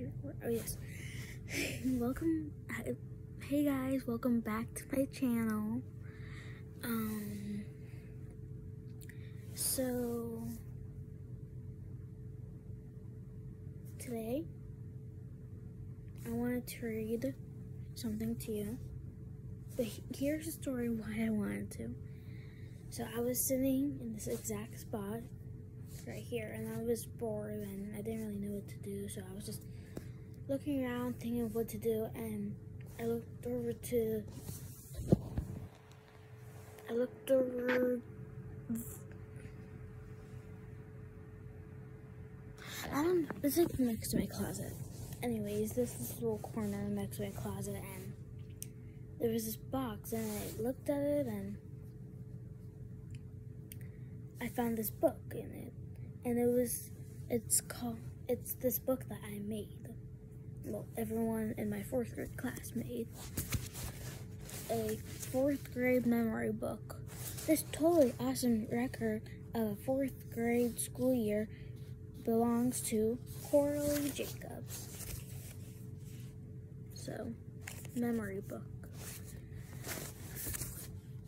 Oh yes. welcome. Hey guys, welcome back to my channel. Um. So today I wanted to read something to you. But here's the story why I wanted to. So I was sitting in this exact spot right here and I was bored and I didn't really know what to do so I was just looking around thinking of what to do and I looked over to I looked over I don't it's like next to my closet anyways this is little corner next to my closet and there was this box and I looked at it and I found this book in it and it was it's called it's this book that I made. Well, everyone in my fourth grade class made a fourth grade memory book. This totally awesome record of a fourth grade school year belongs to Coralie Jacobs. So, memory book.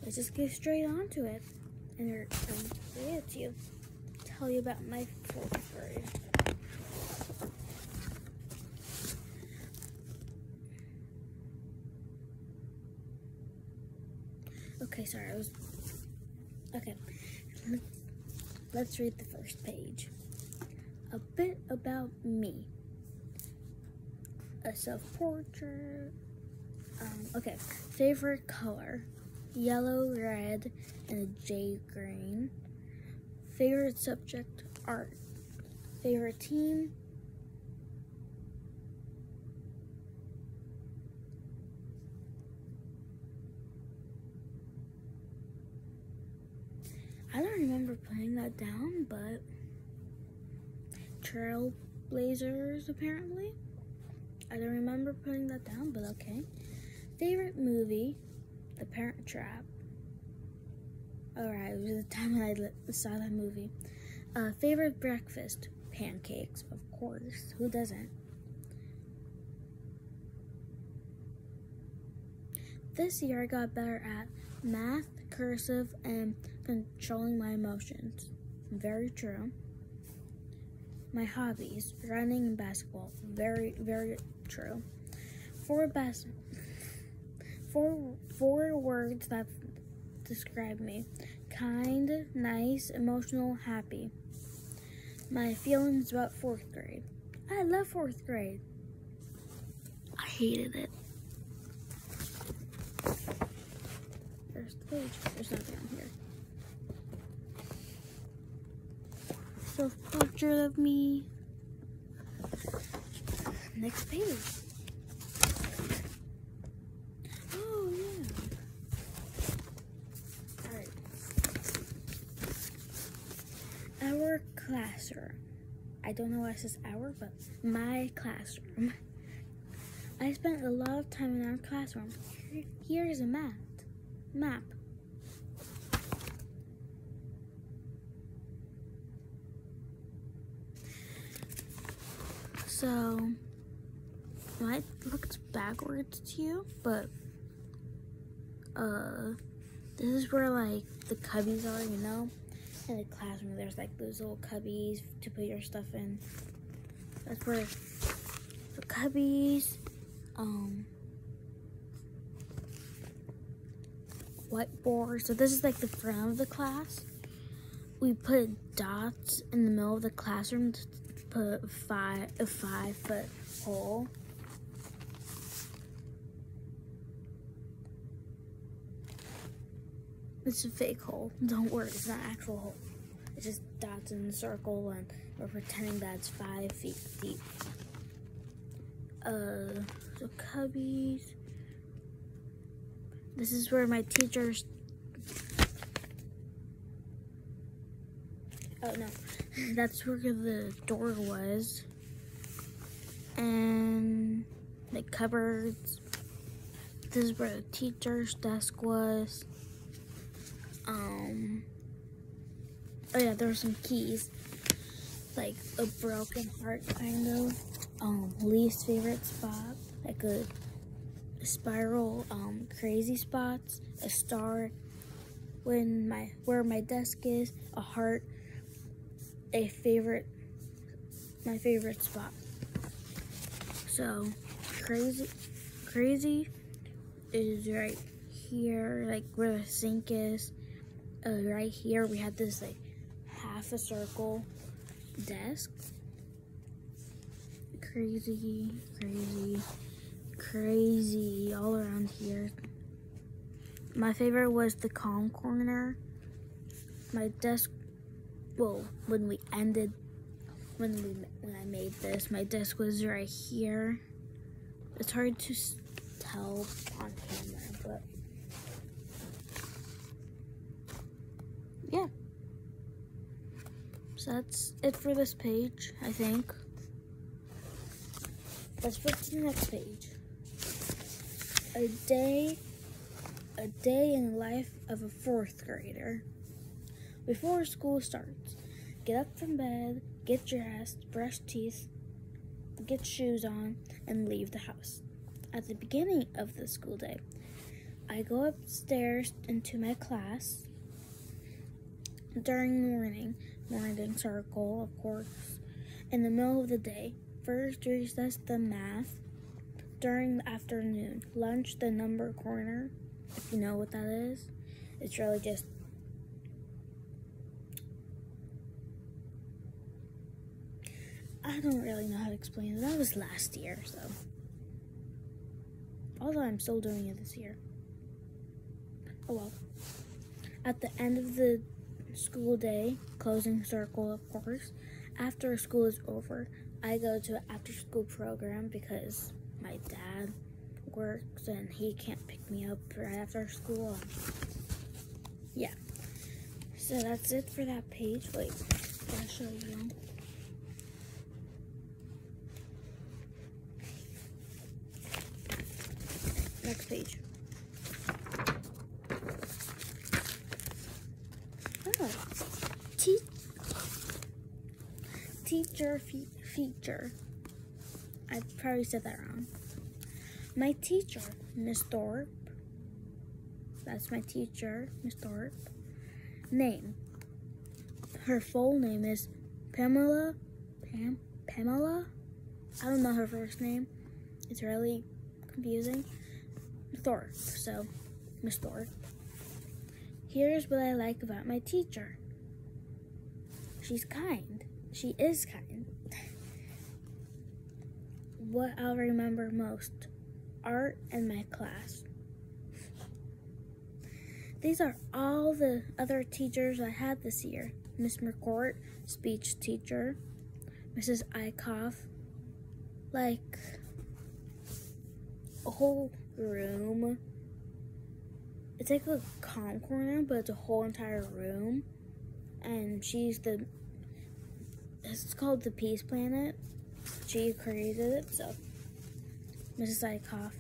Let's just get straight on to it and um, read it to you tell you about my fourth grade. Okay, sorry, Okay, let's read the first page. A bit about me. A self portrait. Um, okay, favorite color yellow, red, and a jade green. Favorite subject, art. Favorite team, I don't remember putting that down, but Trailblazers apparently. I don't remember putting that down, but okay. Favorite movie, The Parent Trap. Alright, it was the time when I saw that movie. Uh, favorite breakfast? Pancakes, of course. Who doesn't? This year I got better at math, cursive, and controlling my emotions. Very true. My hobbies, running and basketball. Very, very true. Four best four four words that describe me kind, nice, emotional, happy. My feelings about fourth grade. I love fourth grade. I hated it. First page. There's nothing on here. Self portrait of me. Next page. Oh, yeah. All right. Our classroom. I don't know why it says our, but my classroom. I spent a lot of time in our classroom. Here is a map. Map. So, might looks backwards to you, but uh, this is where like the cubbies are, you know in the classroom, there's like those little cubbies to put your stuff in. That's where the cubbies, um, whiteboard. So this is like the front of the class. We put dots in the middle of the classroom put five a five foot hole. It's a fake hole. Don't worry, it's not actual hole. It's just dots in a circle and we're pretending that it's five feet deep. Uh, so cubbies. This is where my teachers. Oh no, that's where the door was. And the cupboards. This is where the teacher's desk was. Um, oh yeah, there were some keys, like a broken heart kind of. um, least favorite spot, like a, spiral, um, crazy spots, a star, when my where my desk is, a heart, a favorite, my favorite spot. So crazy, crazy is right here, like where the sink is. Uh, right here, we had this like half a circle desk. Crazy, crazy, crazy all around here. My favorite was the calm corner. My desk, well, when we ended, when we when I made this, my desk was right here. It's hard to tell on camera, but yeah. So that's it for this page, I think. Let's flip to the next page. A day a day in the life of a fourth grader. Before school starts, get up from bed, get dressed, brush teeth, get shoes on, and leave the house. At the beginning of the school day, I go upstairs into my class during morning, morning circle, of course. In the middle of the day, first recess the math. During the afternoon, lunch the number corner if you know what that is. It's really just I don't really know how to explain it. That was last year, so. Although I'm still doing it this year. Oh well. At the end of the school day, closing circle, of course, after school is over, I go to an after school program because my dad works and he can't pick me up right after school. Yeah. So that's it for that page. Wait, I'll show you. Next page. Oh. Te teacher fe feature. I probably said that wrong. My teacher, Miss Thorpe. That's my teacher, Miss Thorpe. Name. Her full name is Pamela. Pam. Pamela. I don't know her first name. It's really confusing. Thorpe. So, Miss Thorpe. Here's what I like about my teacher. She's kind. She is kind. what I'll remember most art and my class. These are all the other teachers I had this year. Miss McCourt, speech teacher. Mrs. Eichhoff, like a whole room. It's like a calm corner, but it's a whole entire room. And she's the, it's called the Peace Planet. She created it, so Mrs. Eichhoff,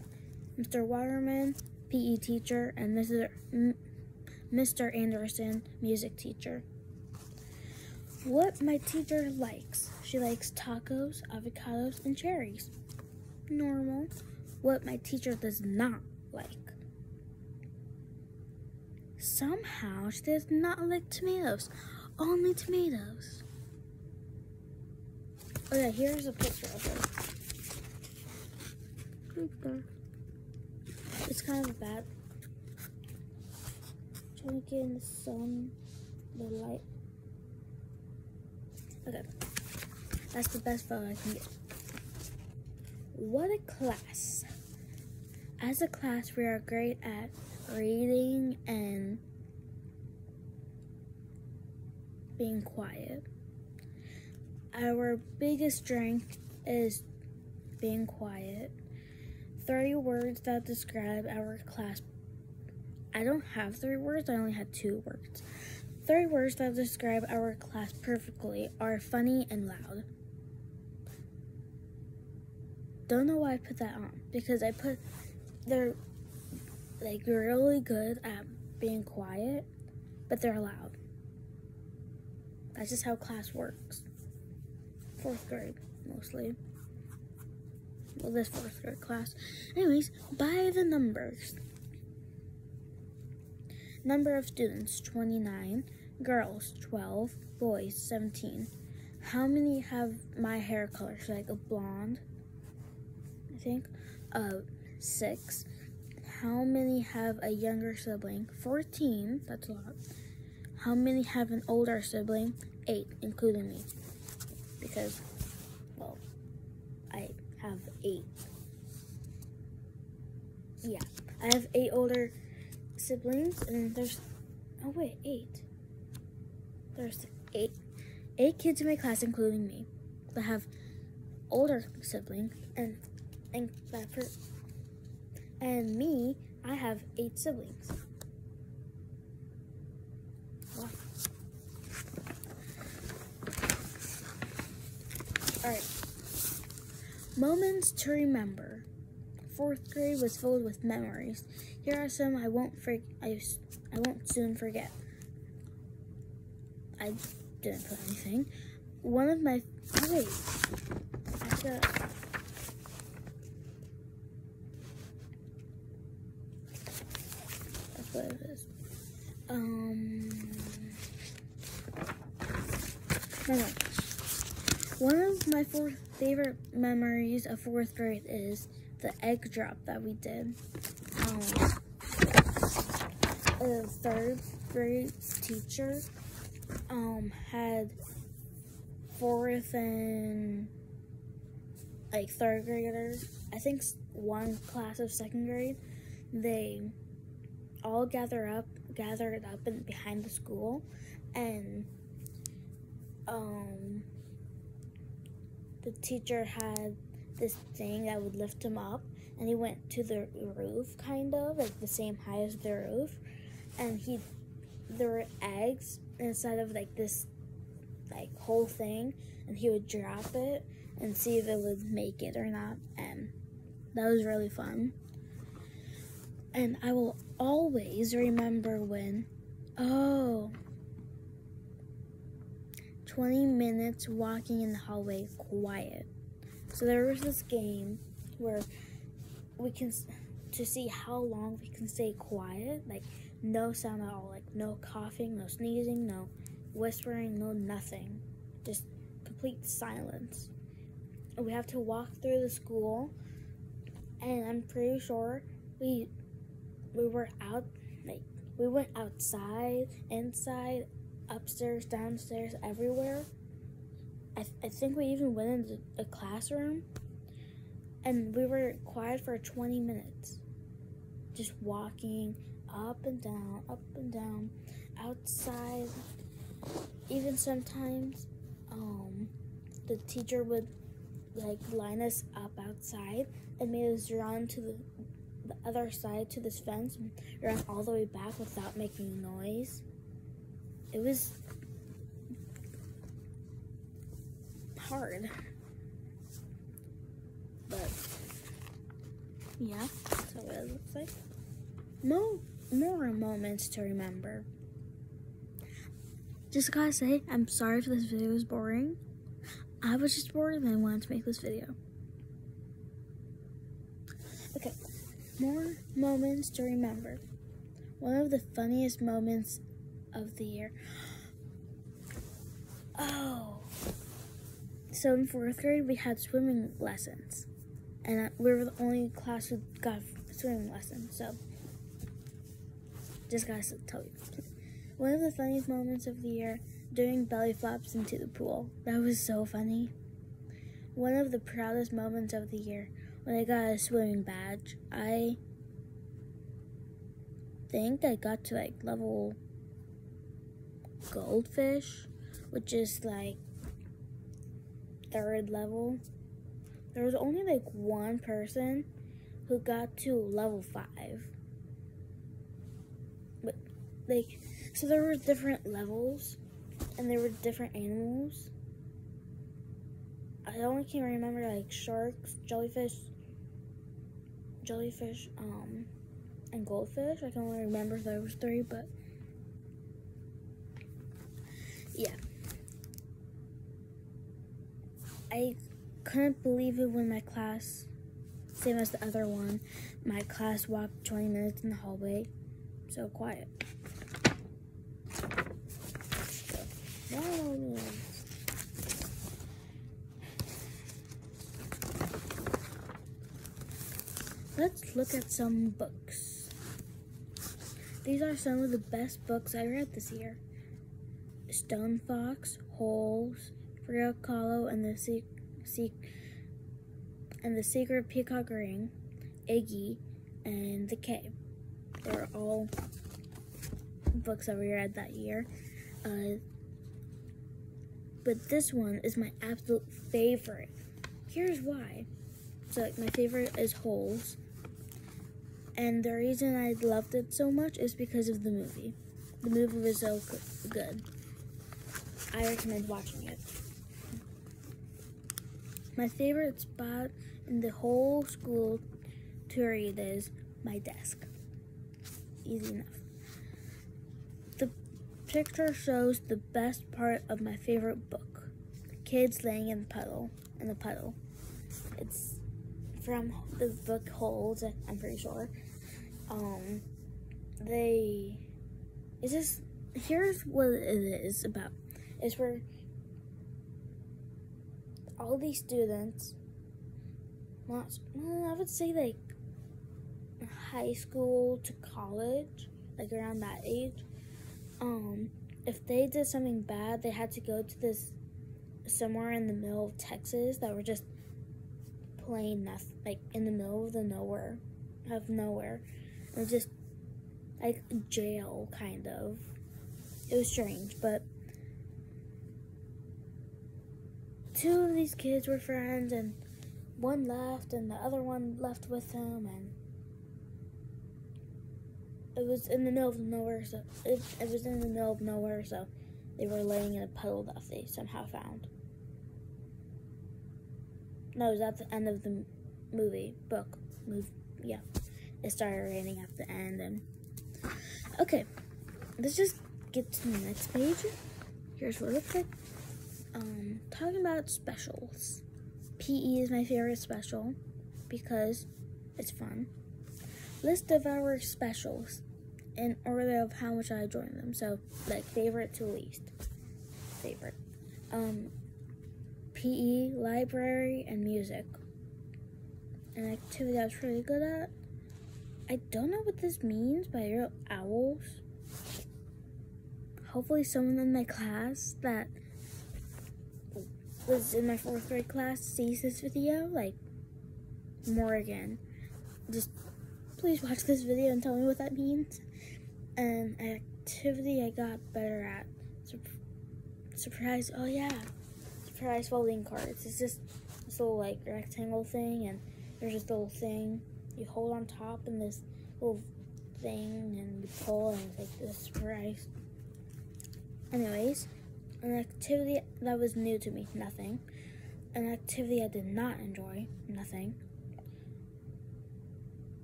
Mr. Waterman, PE teacher, and Mr. Mr. Anderson, music teacher. What my teacher likes. She likes tacos, avocados, and cherries. Normal. What my teacher does not like. Somehow she does not like tomatoes. Only tomatoes. Okay, here's a picture of her. It's kind of bad. Trying to get in the sun, the light. Okay. That's the best photo I can get. What a class. As a class, we are great at reading and being quiet. Our biggest strength is being quiet. 30 words that describe our class. I don't have three words, I only had two words. 30 words that describe our class perfectly are funny and loud. Don't know why I put that on because I put they're like really good at being quiet, but they're loud. That's just how class works. Fourth grade, mostly. well, this fourth grade class. Anyways, by the numbers. Number of students 29, girls 12, boys 17. How many have my hair color? So like a blonde, I think. Uh, six. How many have a younger sibling? 14. That's a lot. How many have an older sibling? Eight, including me. Because, well, I have eight. Yeah, I have eight older siblings, and there's, oh wait, eight. There's eight, eight kids in my class, including me, that have older siblings, and and that for, and me, I have eight siblings. Wow. All right. Moments to remember. Fourth grade was filled with memories. Here are some I won't for, I, I won't soon forget. I didn't put anything. One of my wait, I what is. Um, no, no. One of my favorite memories of fourth grade is the egg drop that we did. Um, a third grade teacher um, had fourth and like third graders. I think one class of second grade. They all gather up, gathered up in behind the school, and um, the teacher had this thing that would lift him up, and he went to the roof, kind of like the same height as the roof, and he there were eggs inside of like this like whole thing, and he would drop it and see if it would make it or not, and that was really fun. And I will always remember when, oh, 20 minutes walking in the hallway quiet. So there was this game where we can to see how long we can stay quiet, like no sound at all, like no coughing, no sneezing, no whispering, no nothing, just complete silence. And we have to walk through the school, and I'm pretty sure we we were out like we went outside, inside, upstairs, downstairs, everywhere. I, th- I think we even went into a classroom and we were quiet for 20 minutes. Just walking up and down, up and down, outside. Even sometimes um, the teacher would like line us up outside and made us run to the, the other side to this fence run all the way back without making noise it was hard. But yeah, that's what it looks like. More more moments to remember. Just gotta say, I'm sorry if this video was boring. I was just bored and I wanted to make this video. Okay, more moments to remember. One of the funniest moments of the year. Oh. So in fourth grade, we had swimming lessons. And we were the only class who got swimming lessons. So, just gotta tell you. One of the funniest moments of the year, doing belly flops into the pool. That was so funny. One of the proudest moments of the year, when I got a swimming badge. I think I got to like level goldfish, which is like third level. There was only like one person who got to level five. But like so there were different levels and there were different animals. I only can remember like sharks, jellyfish, jellyfish, um, and goldfish. I can only remember those three, but yeah. I couldn't believe it when my class same as the other one. My class walked 20 minutes in the hallway, so quiet. Whoa. Let's look at some books. These are some of the best books I read this year. Stone Fox, Holes, Frida Kahlo, and the Se- Se- and the Secret Peacock Ring, Iggy, and The Cave. They're all books that we read that year. Uh, but this one is my absolute favorite. Here's why. So my favorite is Holes. And the reason I loved it so much is because of the movie. The movie was so good. I recommend watching it. My favorite spot in the whole school to read is my desk. Easy enough. The picture shows the best part of my favorite book. Kids laying in the puddle in the puddle. It's from the book Holes, I'm pretty sure. Um, they, it's just, here's what it is about. It's where all these students, not, I would say like high school to college, like around that age, um, if they did something bad, they had to go to this somewhere in the middle of Texas that were just plain nothing, like in the middle of the nowhere, of nowhere. It was just like jail, kind of. It was strange, but two of these kids were friends, and one left, and the other one left with him, and it was in the middle of nowhere. So it, it was in the middle of nowhere, so they were laying in a puddle that they somehow found. No, it was at the end of the movie book. Move, yeah. It started raining at the end, and okay, let's just get to the next page. Here's what it looks like. Um, talking about specials. PE is my favorite special because it's fun. List of our specials in order of how much I join them. So, like favorite to least. Favorite. Um, PE, library, and music. An activity I was really good at. I don't know what this means, but I wrote owls. Hopefully, someone in my class that was in my fourth grade class sees this video. Like, Morgan. Just please watch this video and tell me what that means. And an activity I got better at. Sur- surprise. Oh, yeah surprise folding cards. It's just this little like rectangle thing, and there's this little thing you hold on top, and this little thing, and you pull, and it's like this surprise. Anyways, an activity that was new to me, nothing. An activity I did not enjoy, nothing.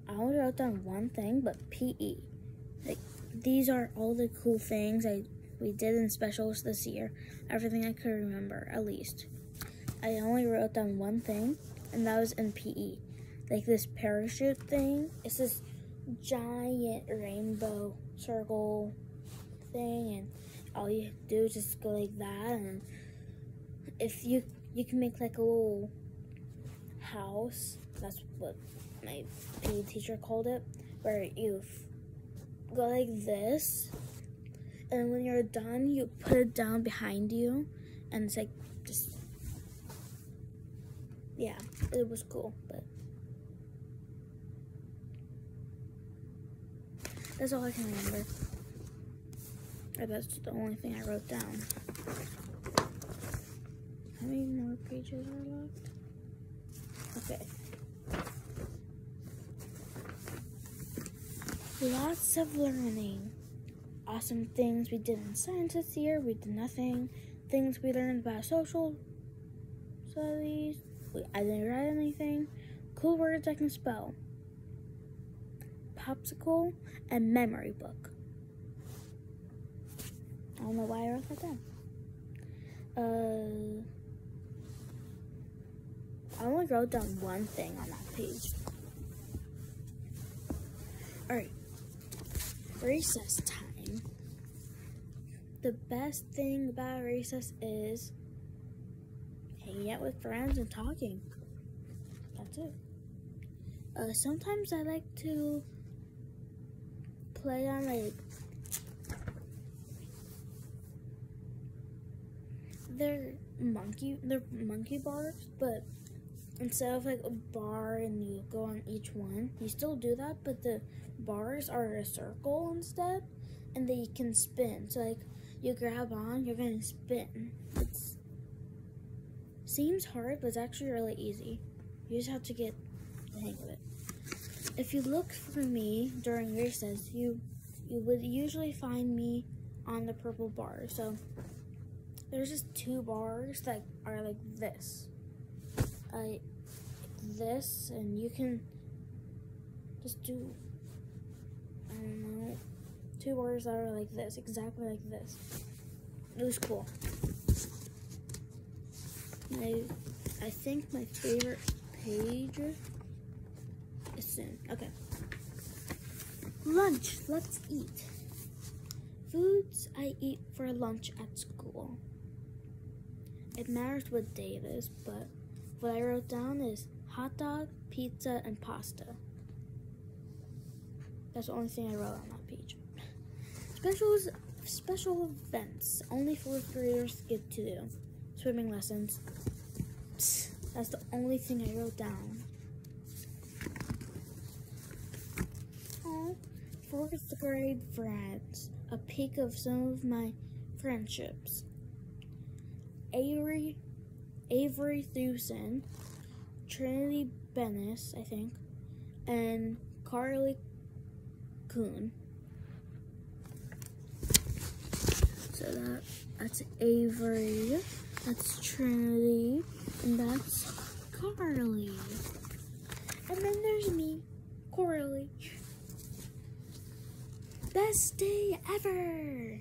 I only wrote down one thing, but PE. Like these are all the cool things I we did in specials this year. Everything I could remember, at least. I only wrote down one thing, and that was in PE. Like this parachute thing. It's this giant rainbow circle thing, and all you do is just go like that. And if you you can make like a little house. That's what my PE teacher called it, where you go like this and when you're done, you put it down behind you, and it's like just yeah, it was cool, but that's all I can remember. Or that's the only thing I wrote down. How many more pages are left? Okay. Lots of learning awesome things we did in science this year. We did nothing. Things we learned about social studies. I didn't write anything. Cool words I can spell. Popsicle and memory book. I don't know why I wrote that down. Uh, I only wrote down one thing on that page. Alright. Recess time. The best thing about recess is hanging out with friends and talking. That's it. Uh, sometimes I like to play on like they're monkey they're monkey bars, but instead of like a bar and you go on each one, you still do that, but the bars are a circle instead, and they can spin. So like you grab on, you're gonna spin. It's seems hard, but it's actually really easy. You just have to get the hang of it. If you look for me during recess, you you would usually find me on the purple bar. So there's just two bars that are like this. Uh, this, and you can just do, I don't know, two bars that are like this, exactly like this. It was cool. I, I think my favorite page soon. Okay. Lunch. Let's eat. Foods I eat for lunch at school. It matters what day it is, but what I wrote down is hot dog, pizza, and pasta. That's the only thing I wrote on that page. Specials, special events only fourth graders get to do. Swimming lessons. That's the only thing I wrote down. Oh, fourth grade friends. A peek of some of my friendships. Avery, Avery Thusen, Trinity Bennis, I think, and Carly Coon. So that that's Avery, that's Trinity, and that's Carly. And then there's me, Coralie. Best day ever!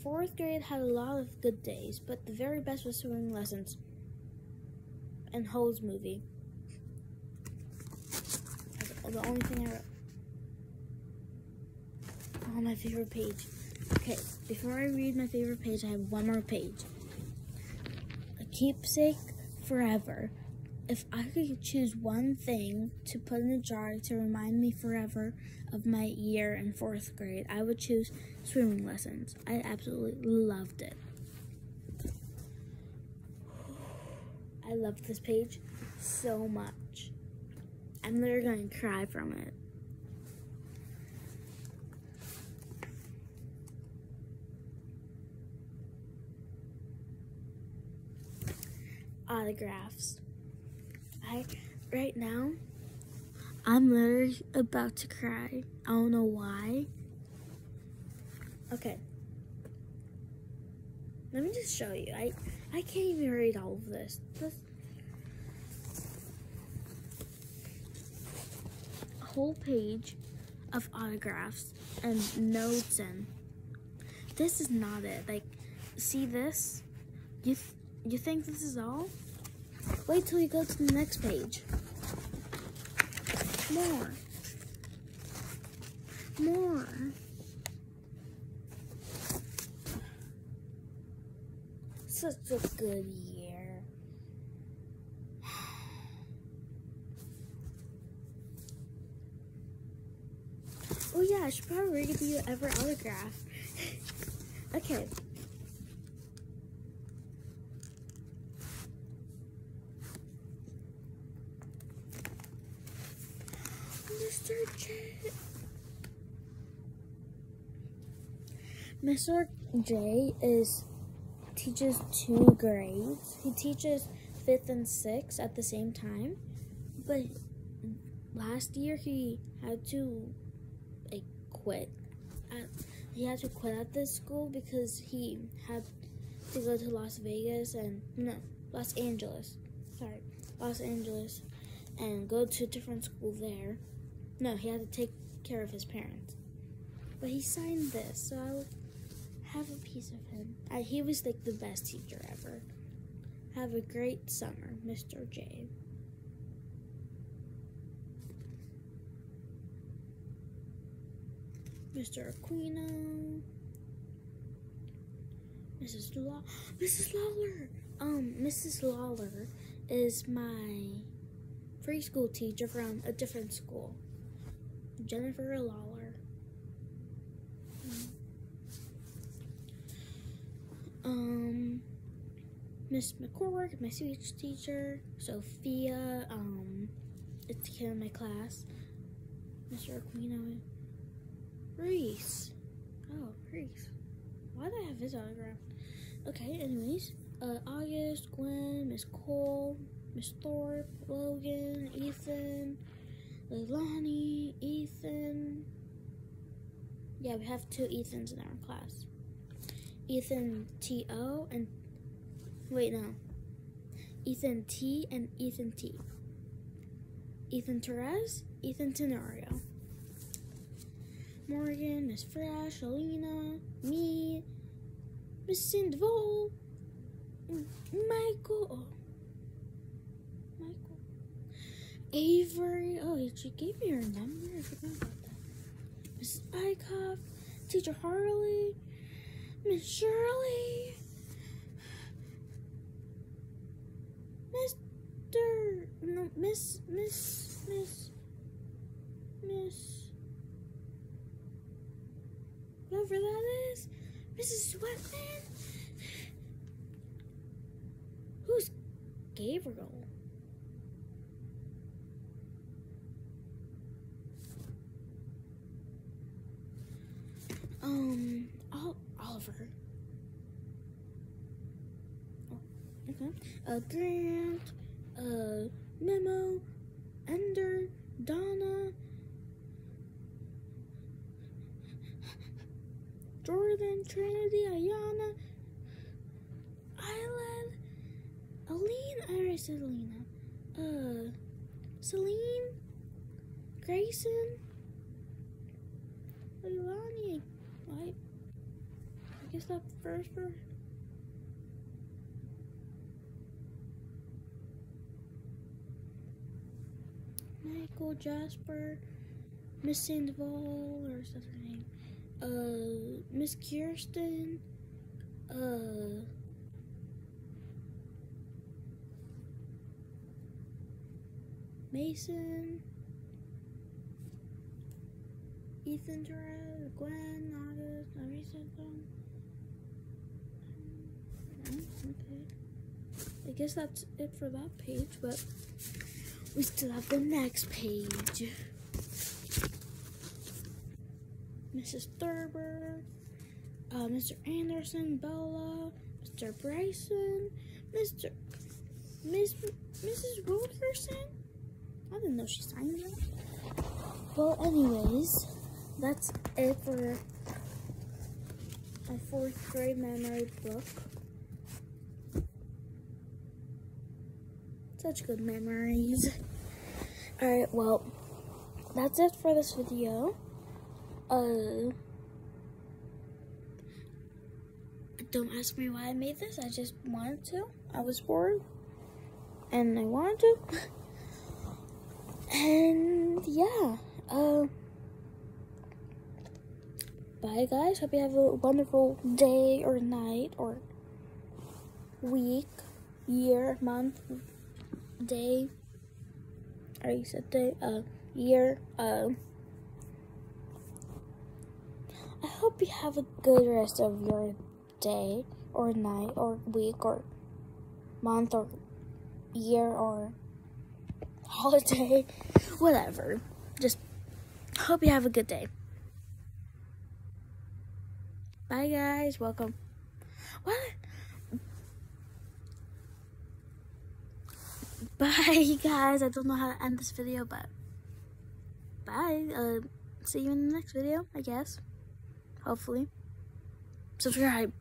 Fourth grade had a lot of good days, but the very best was swimming lessons and Holes movie. That's the only thing I wrote. Oh, my favorite page. Okay, before I read my favorite page, I have one more page. A keepsake forever. If I could choose one thing to put in a jar to remind me forever of my year in fourth grade, I would choose swimming lessons. I absolutely loved it. I love this page so much. I'm literally going to cry from it. Autographs. I right now I'm literally about to cry. I don't know why. Okay. Let me just show you. I I can't even read all of this. This whole page of autographs and notes and this is not it. Like see this? You th you think this is all? Wait till you go to the next page. More. More. Such a good year. Oh yeah, I should probably give you ever autograph. okay. Mr. J. Mr. J is teaches two grades. He teaches fifth and sixth at the same time, but last year he had to like quit. At, he had to quit at this school because he had to go to Las Vegas and no Los Angeles. Sorry, Los Angeles, and go to a different school there. No, he had to take care of his parents. But he signed this, so I will have a piece of him. He was like the best teacher ever. Have a great summer, Mr. J. Mr. Aquino. Mrs. Law Mrs. Lawler. Um, Mrs. Lawler is my preschool teacher from a different school. Jennifer Lawler. Um, Miss McCork, my speech teacher. Sophia, um, it's the kid in my class. Mr. Aquino. Reese. Oh, Reese. Why do I have his autograph? Okay, anyways. Uh, August, Gwen, Miss Cole, Miss Thorpe, Logan, Ethan, Leilani, Ethan. Yeah, we have two Ethans in our class. Ethan T.O. and, wait, no. Ethan T and Ethan T. Ethan Therese, Ethan Tenorio. Morgan, Miss Fresh, Alina, me, Miss Sandoval, Michael, Michael, Avery. Oh, she gave me her number. I forgot about that. Miss Eichhoff, Teacher Harley, Miss Shirley, Mr. No, Miss, Miss, Miss, Miss whoever that is. Mrs. Sweatman? Who's Gabriel? Um, Oliver. Oh, okay. Uh, Grant, uh, Memo, Ender, Donna, Jordan, Trinity, Ayana, Island, Aline, I already said Alina, uh, Celine, Grayson, Leilani, I, I that first. Michael, Jasper, Miss Sandoval, or is that her name? uh, Miss Kirsten, uh, Mason, Ethan Terrell, Gwen, August, them. Okay. I guess that's it for that page, but we still have the next page. Mrs. Thurber, uh, Mr. Anderson, Bella, Mr. Bryson, Mr. Miss Mrs. Wilkerson. I didn't know she signed that. Well, anyways, that's it for my fourth grade memory book. Such good memories. Alright, well, that's it for this video. Uh, don't ask me why I made this. I just wanted to. I was bored, and I wanted to. and yeah. Uh, bye, guys. Hope you have a wonderful day or night or week, year, month, day. I already said day. Uh, year. Uh. I hope you have a good rest of your day or night or week or month or year or holiday, whatever. Just hope you have a good day. Bye, guys. Welcome. What? Bye, guys. I don't know how to end this video, but bye. Uh, see you in the next video, I guess hopefully. Subscribe.